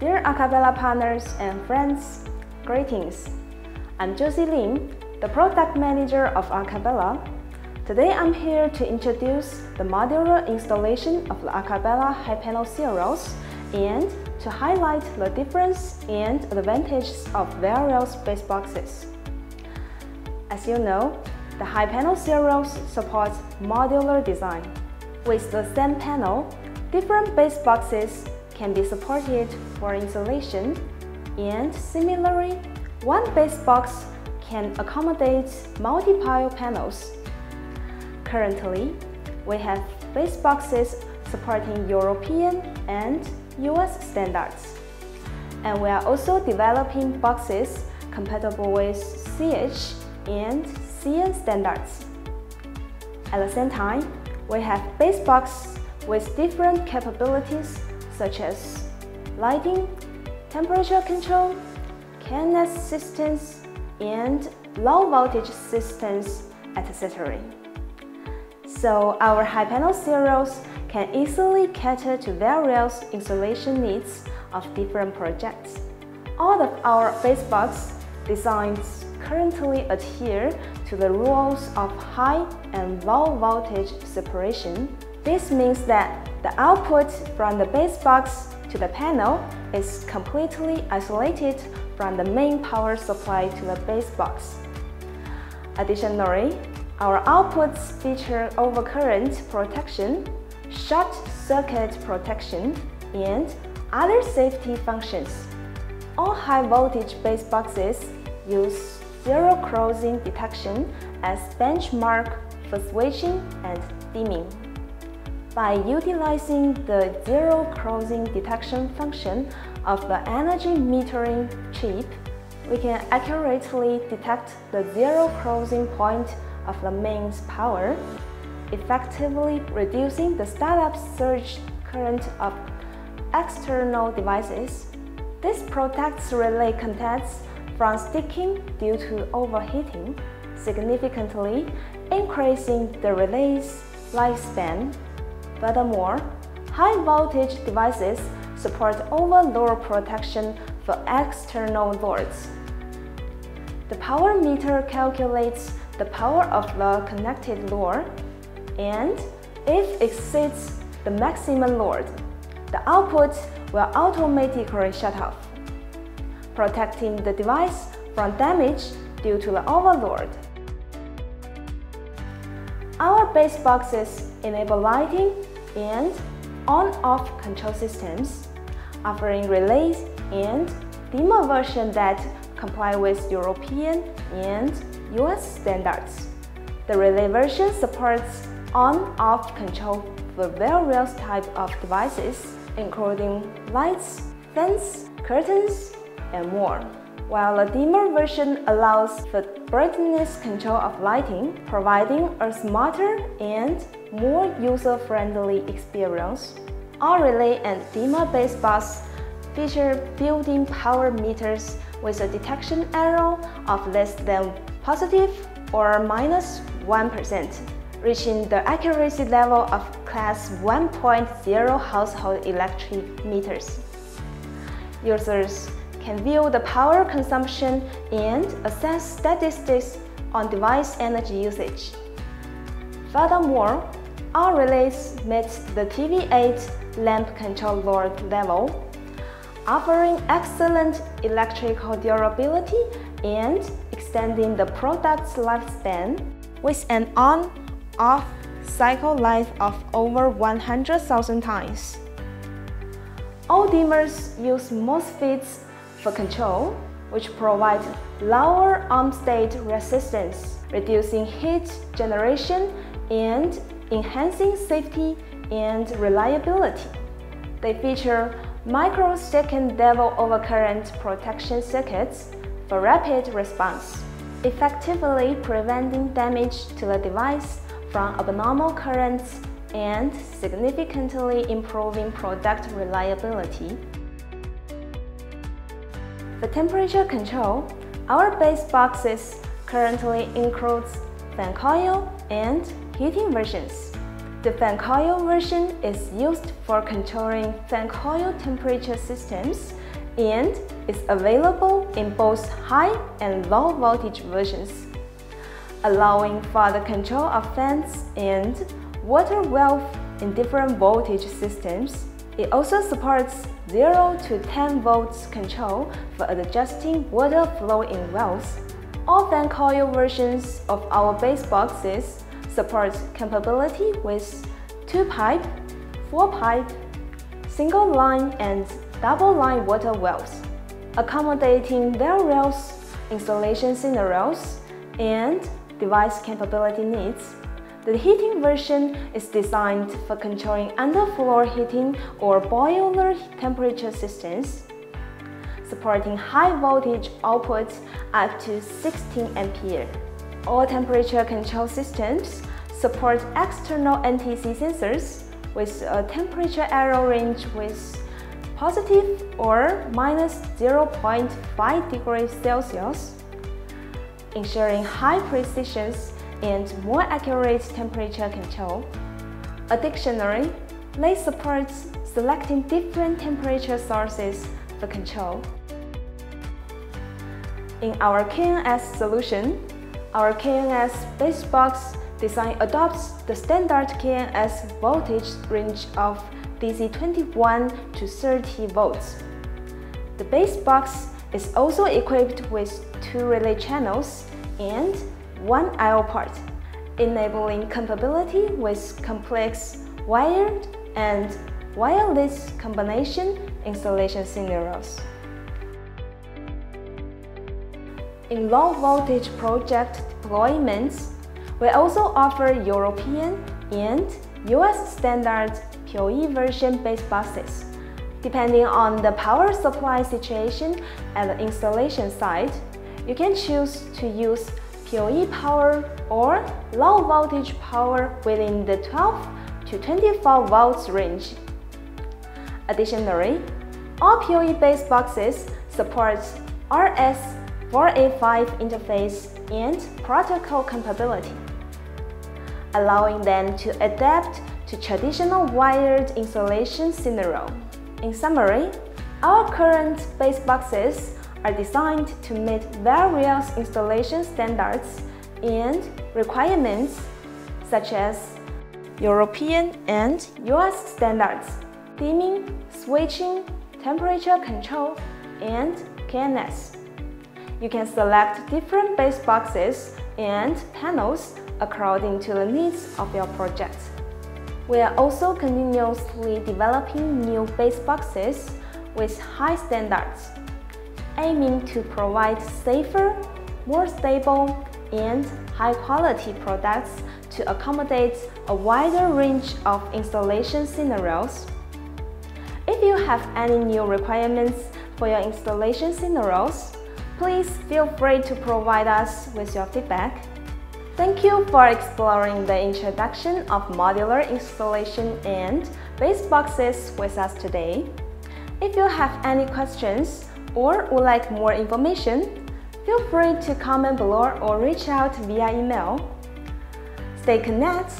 Dear akubela partners and friends, greetings. I'm Josie Lim, the product manager of akubela. Today I'm here to introduce the modular installation of the akubela high panel serials and to highlight the difference and advantages of various base boxes. As you know, the HyPanel serials supports modular design. With the same panel, different base boxes can be supported for installation, and similarly, one base box can accommodate multiple panels. Currently, we have base boxes supporting European and US standards. And we are also developing boxes compatible with CH and CN standards. At the same time, we have base box with different capabilities such as lighting, temperature control, KNX systems, and low voltage systems, etc. So our HyPanel serials can easily cater to various installation needs of different projects. All of our base box designs currently adhere to the rules of high and low voltage separation. This means that the output from the base box to the panel is completely isolated from the main power supply to the base box. Additionally, our outputs feature overcurrent protection, short circuit protection, and other safety functions. All high voltage base boxes use zero crossing detection as benchmark for switching and dimming. By utilizing the zero crossing detection function of the energy metering chip, we can accurately detect the zero crossing point of the mains power, effectively reducing the startup surge current of external devices. This protects relay contacts from sticking due to overheating, significantly increasing the relay's lifespan Furthermore, high voltage devices support overload protection for external loads. The power meter calculates the power of the connected load, and if it exceeds the maximum load, the output will automatically shut off, protecting the device from damage due to the overload. Our base boxes enable lighting and on-off control systems, offering relays and dimmer version that comply with European and US standards. The relay version supports on-off control for various types of devices, including lights, fans, curtains, and more while the dimmer version allows for brightness control of lighting, providing a smarter and more user-friendly experience. All relay and dimmer-based bus feature built-in power meters with a detection error of less than positive or minus 1, reaching the accuracy level of class 1.0 household electric meters. Users can view the power consumption and assess statistics on device energy usage. Furthermore, our relays meet the TV8 lamp control load level, offering excellent electrical durability and extending the product's lifespan with an on-off cycle life of over 100,000 times. All dimmers use MOSFETs for control, which provides lower on-state resistance, reducing heat generation and enhancing safety and reliability. They feature microsecond level overcurrent protection circuits for rapid response, effectively preventing damage to the device from abnormal currents and significantly improving product reliability. For temperature control, our base boxes currently includes fan coil and heating versions. The fan coil version is used for controlling fan coil temperature systems and is available in both high and low voltage versions, allowing for the control of fans and water valve in different voltage systems. It also supports 0 to 10 volts control for adjusting water flow in wells. All fan coil versions of our base boxes support compatibility with 2-pipe, 4-pipe, single line and double line water wells, accommodating various installation scenarios and device capability needs. The heating version is designed for controlling underfloor heating or boiler temperature systems, supporting high voltage output up to 16 ampere. All temperature control systems support external NTC sensors with a temperature error range with positive or minus 0.5 degrees Celsius, ensuring high precision and more accurate temperature control. A dictionary may support selecting different temperature sources for control. In our KNX solution, our KNX base box design adopts the standard KNX voltage range of DC 21 to 30 volts. The base box is also equipped with two relay channels and one I/O port, enabling compatibility with complex wired and wireless combination installation scenarios. In low voltage project deployments, we also offer European and US standard PoE version-based boxes. Depending on the power supply situation at the installation site, you can choose to use PoE power or low voltage power within the 12 to 24 volts range. Additionally, all PoE-based boxes support RS485 interface and protocol compatibility, allowing them to adapt to traditional wired installation scenario. In summary, our current base boxes are designed to meet various installation standards and requirements such as European and US standards, dimming, switching, temperature control, and KNX. You can select different base boxes and panels according to the needs of your project. We are also continuously developing new base boxes with high standards aiming to provide safer, more stable, and high-quality products to accommodate a wider range of installation scenarios. If you have any new requirements for your installation scenarios, please feel free to provide us with your feedback. Thank you for exploring the introduction of modular installation and base boxes with us today. If you have any questions, or would like more information, feel free to comment below or reach out via email. Stay connected